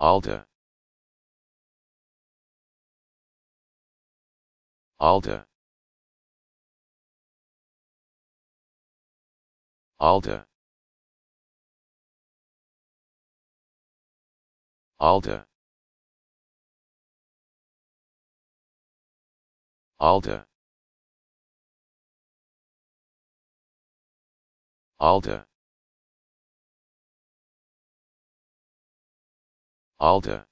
Alda. Alda. Alda. Alda. Alda. Alda. Alda.